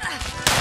Ah!